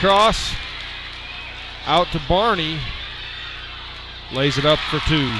cross out to Barney. Lays it up for two.